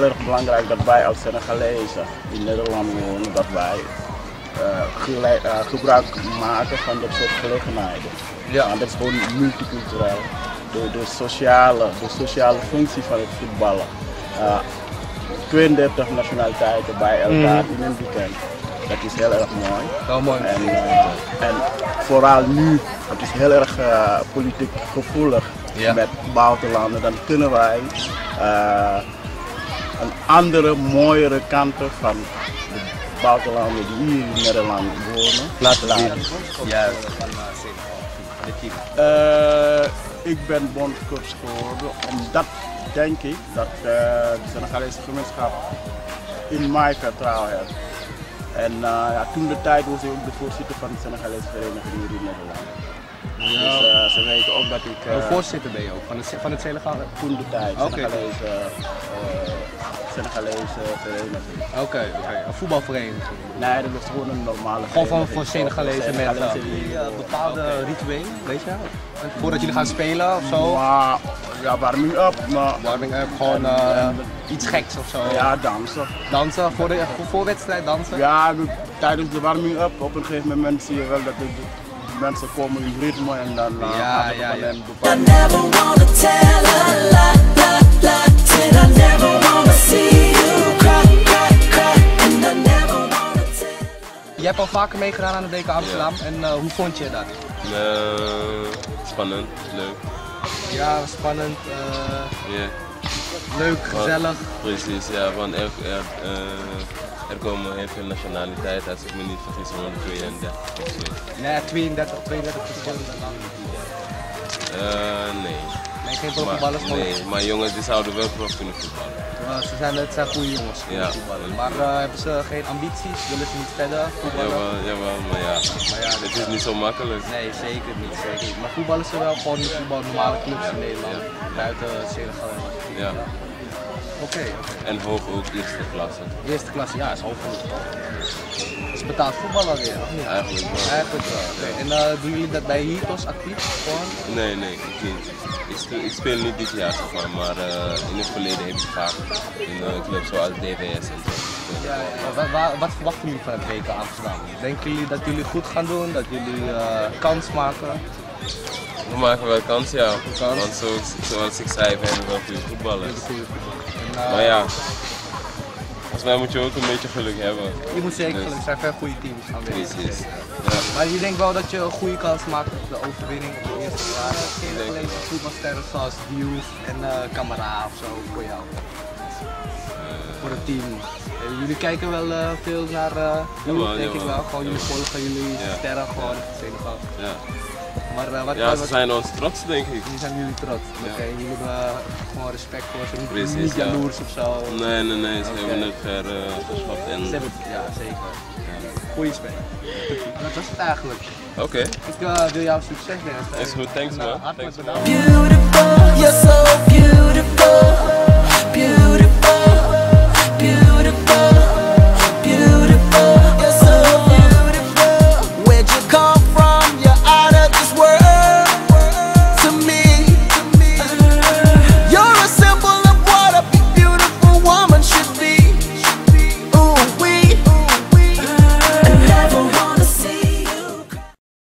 heel erg belangrijk dat wij als Senegalezen in Nederland wonen, dat wij uh, gelijk, uh, gebruik maken van dat soort gelegenheden. Ja. Want dat is gewoon multicultureel. De, de, sociale, de sociale functie van het voetballen. Uh, 32 nationaliteiten bij elkaar Mhm. in een weekend. Dat is heel erg mooi. Wel mooi. En, eh, en vooral nu, het is heel erg eh, politiek gevoelig Ja. met buitenlanden, dan kunnen wij eh, een andere, mooiere kanten van de buitenlanden die hier in Nederland wonen Laten zien. Juist. Uh. Eh, ik ben bondscoach geworden omdat denk ik dat eh, de Senegalese gemeenschap in mij vertrouwen heeft. En eh, ja, toen de tijd was ik ook de voorzitter van de Senegalese vereniging hier in Nederland. Dus eh, ze weten ook dat ik eh, Oh, voorzitter ben je ook van het, van het Senegal? toen de tijd Oké. Senegalese, eh, Senegalese vereniging. Oké, oké. Een voetbalvereniging. Nee, dat was gewoon een normale Gewoon van, voor Senegalese Senegalese mensen. die- uh, bepaalde rituelen, weet je? Voordat jullie gaan spelen of zo? Maar, ja, warming up, maar Warming up, gewoon En- uh, en- iets geks of zo. ja, dansen. Dansen, voor de voor, voor wedstrijd dansen? Ja, de- tijdens de warming up op een gegeven moment zie je wel dat de mensen komen in ritme en dan uh, Ja, gaat ja, ja. Je hebt al vaker meegedaan aan de DK Amsterdam en uh, hoe vond je dat? Uh, spannend, leuk. Ja, spannend, uh, Ja, leuk, gezellig. precies. Ja, want er, er, uh, er komen heel veel nationaliteiten, als ik me niet vergis, 132 of zo. Nee, 32, 32 verschillende landen. Uh, nee. Nee, geen Maar, profvoetballers, gewoon- nee, maar jongens die zouden wel prof kunnen voetballen. Uh, ze zijn, het zijn goede jongens, goede Ja. voetballers. Maar uh, hebben ze geen ambities? Willen ze niet verder voetballen? Jawel, jawel, maar ja, Maar ja, het is niet zo makkelijk. Nee, zeker niet, zeker niet. Maar voetballen ze wel gewoon voetbal, normale clubs in Nederland, buiten Senegal. Ja. Oké. En hoog ook eerste klasse. Eerste klasse, ja, is hoog genoeg. Is betaald voetbal alweer, of niet? Eigenlijk wel. Eigenlijk wel. En uh, doen jullie dat bij Hitos actief? Gewoon? Nee, nee, ik niet. Ik speel, ik speel niet dit jaar, zeg maar, maar uh, in het verleden heb ik vaak in uh, clubs zoals DVS en zo. Ja, ja. Wat, wat, verwachten jullie van het WK Amsterdam? Denken jullie dat jullie goed gaan doen? Dat jullie kans maken? We maken wel kans, ja. Kans. Want zo, zoals ik zei, we hebben wel goede voetballers. Maar ja, volgens mij moet je ook een beetje geluk hebben. Je moet zeker Dus- gelukkig zijn, veel goede teams aanwezig. Precies. Ja. Maar je denkt wel dat je een goede kans maakt op de overwinning op de eerste jaren. Geen alleen voetbalsterren zoals Diouf en uh, Camara of zo voor jou. voor het team. Eh, jullie kijken wel uh, veel naar Jawel, denk ik wel. Gewoon jullie volgen jullie sterren gewoon Senegal. Ja. Maar wat, ja, wat, ze zijn ons trots, denk ik. jullie zijn jullie trots. Oké, jullie hebben gewoon respect voor ze. Niet, Precies, niet ja. jaloers of zo. Nee, nee, nee, ze hebben het ver uh, geschopt. En... Ze hebben het, ja, zeker. Goeie speler. Dat was het eigenlijk. Oké, Ik uh, wil jou succes wensen. is goed, thanks uh, man. hartelijk Thanks, man. bedankt. Beautiful, you're so beautiful.